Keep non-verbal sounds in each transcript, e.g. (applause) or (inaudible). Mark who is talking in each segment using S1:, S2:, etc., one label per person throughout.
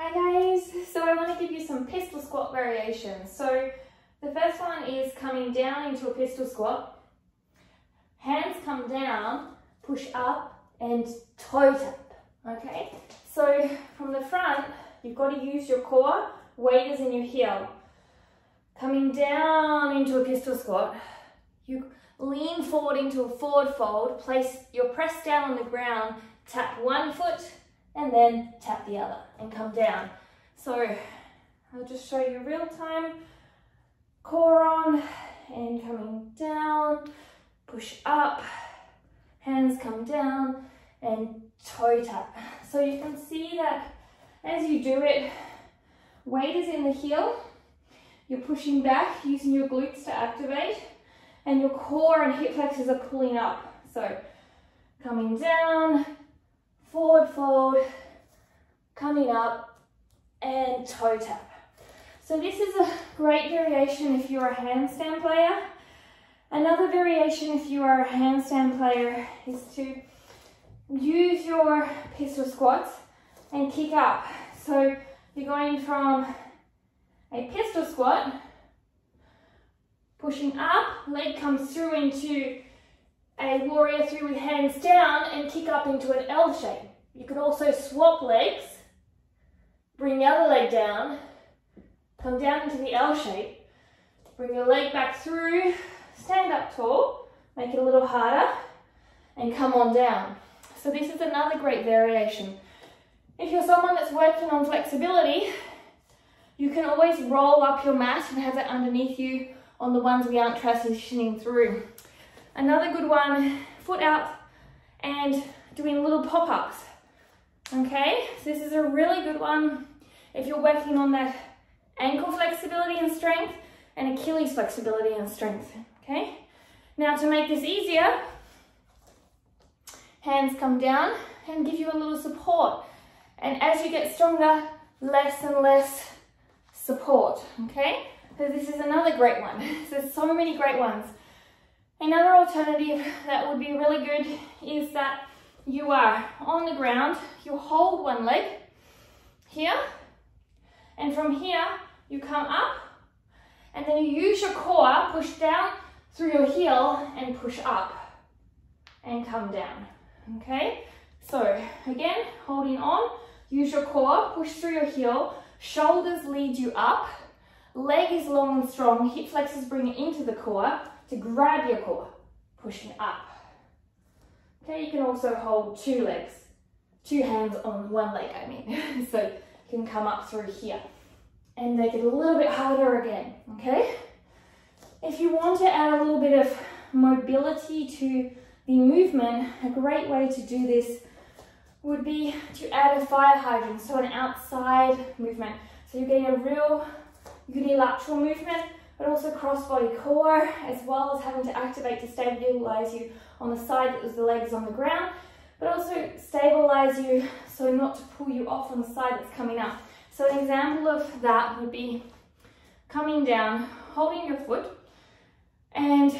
S1: Hi guys, so I want to give you some pistol squat variations. So the first one is coming down into a pistol squat. Hands come down, push up and toe tap, okay? So from the front, you've got to use your core, weight is in your heel. Coming down into a pistol squat, you lean forward into a forward fold, place your press down on the ground, tap one foot and then tap the other and come down. So I'll just show you real time, core on and coming down, push up, hands come down and toe tap. So you can see that as you do it, weight is in the heel, you're pushing back using your glutes to activate and your core and hip flexors are pulling up. So coming down, forward fold, coming up and toe tap. So this is a great variation if you're a handstand player. Another variation if you are a handstand player is to use your pistol squats and kick up. So you're going from a pistol squat, pushing up, leg comes through into a warrior three with hands down and kick up into an L shape. You can also swap legs, bring the other leg down, come down into the L shape, bring your leg back through, stand up tall, make it a little harder, and come on down. So this is another great variation. If you're someone that's working on flexibility, you can always roll up your mat and have it underneath you on the ones we aren't transitioning through. Another good one, foot out and doing little pop-ups. Okay, so this is a really good one if you're working on that ankle flexibility and strength and Achilles flexibility and strength, okay? Now to make this easier, hands come down and give you a little support. And as you get stronger, less and less support, okay? So this is another great one. (laughs) There's so many great ones. Another alternative that would be really good is that you are on the ground, you hold one leg here, and from here you come up, and then you use your core, push down through your heel and push up and come down, okay? So again, holding on, use your core, push through your heel, shoulders lead you up, leg is long and strong, hip flexors bring it into the core to grab your core, pushing up. Okay, you can also hold two legs, two hands on one leg, I mean. (laughs) so you can come up through here and make it a little bit harder again, okay? If you want to add a little bit of mobility to the movement, a great way to do this would be to add a fire hydrant, so an outside movement. So you're getting a real unilateral movement, but also cross-body core, as well as having to activate to stabilize you on the side that was the legs on the ground, but also stabilize you so not to pull you off on the side that's coming up. So an example of that would be coming down, holding your foot, and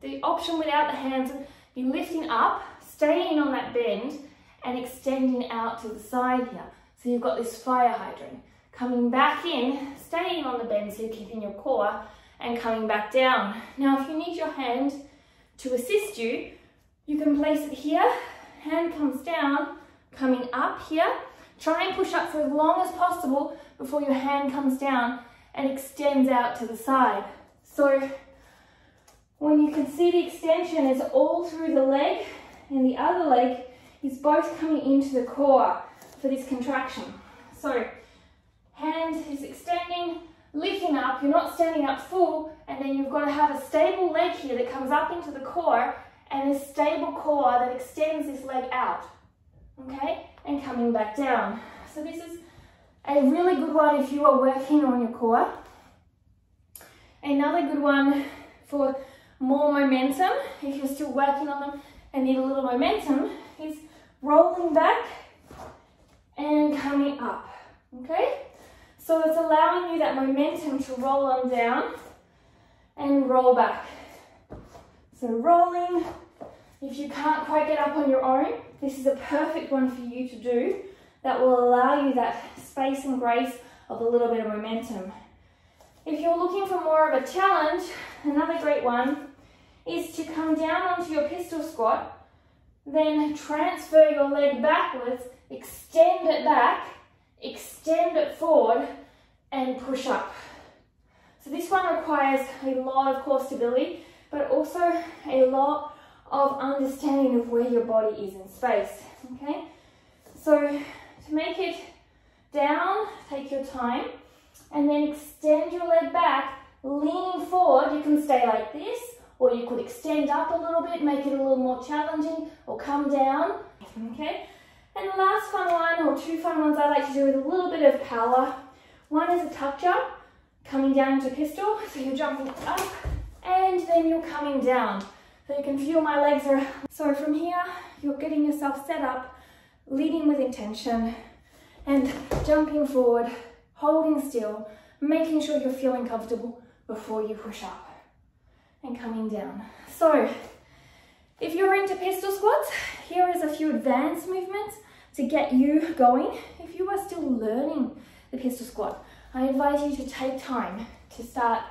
S1: the option without the hands, be lifting up, staying on that bend, and extending out to the side here. So you've got this fire hydrant. Coming back in, staying on the bend so you're keeping your core, and coming back down. Now if you need your hand to assist you, you can place it here, hand comes down, coming up here. Try and push up for as long as possible before your hand comes down and extends out to the side. So when you can see the extension is all through the leg and the other leg is both coming into the core for this contraction. So hand is extending, lifting up, you're not standing up full, and then you've got to have a stable leg here that comes up into the core and a stable core that extends this leg out, okay? And coming back down. So this is a really good one if you are working on your core. Another good one for more momentum, if you're still working on them and need a little momentum, is rolling back and coming up, okay? So it's allowing you that momentum to roll on down and roll back. So rolling, if you can't quite get up on your own, this is a perfect one for you to do that will allow you that space and grace of a little bit of momentum. If you're looking for more of a challenge, another great one is to come down onto your pistol squat, then transfer your leg backwards, extend it back, extend it forward, and push up. So this one requires a lot of core stability, but also a lot of understanding of where your body is in space, okay? So to make it down, take your time, and then extend your leg back, leaning forward. You can stay like this, or you could extend up a little bit, make it a little more challenging, or come down, okay? And the last fun one, or two fun ones I like to do with a little bit of power. One is a tuck jump, coming down to pistol, (laughs) so you're jumping up, and then you're coming down. So you can feel my legs are... So from here, you're getting yourself set up, leading with intention, and jumping forward, holding still, making sure you're feeling comfortable before you push up and coming down. So if you're into pistol squats, here is a few advanced movements to get you going. If you are still learning the pistol squat, I advise you to take time to start